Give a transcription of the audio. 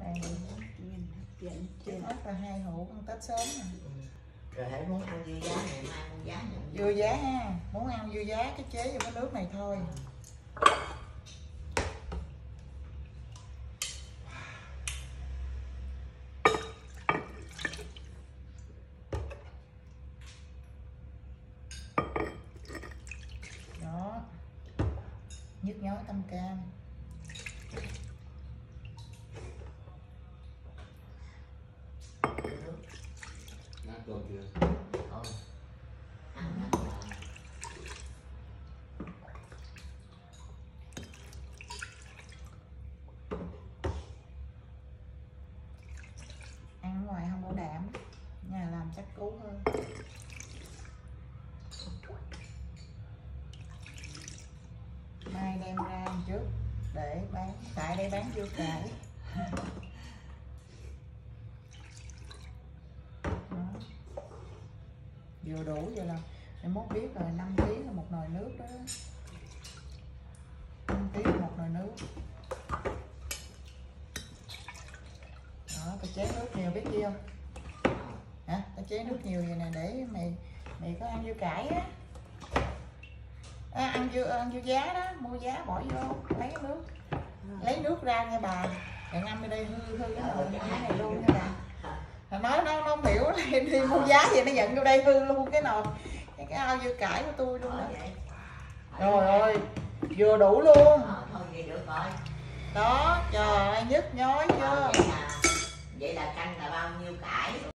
này chuyện trên ớt là hai hũ ăn tết sớm nè. Rồi hãy muốn ăn dưa giá ngày mai ăn giá dưa giá ha muốn ăn dưa giá cái chế vô cái nước này thôi. Đó. Nhức nhói tâm cam Cơm chưa? Ôi. ăn ngoài không bảo đảm nhà làm chắc cứu hơn mai đem ra trước để bán tại đây bán dưa cải Đó vừa đủ vậy là em mốt biết rồi 5 kg là một nồi nước đó. 5 kg là một nồi nước. Đó tao chế nước nhiều biết chưa? Không hả? Tao chế nước nhiều vậy nè để mày mày có ăn dưa cải á. À, ăn dưa ăn dưa giá đó mua giá bỏ vô lấy nước. Lấy nước ra nha bà. Để ngâm ở đây hư hư cái nồi như thế này luôn nha bà Thằng nói nó nó hiểu đi, mua giá vậy nó giận vô đây hư luôn cái nồi. Cái cái ao dưa cải của tôi luôn đó. Vậy. rồi ơi vừa đủ luôn. Ờ, đó trời ơi nhức nhói chưa? Ờ, là vậy là canh là bao nhiêu cải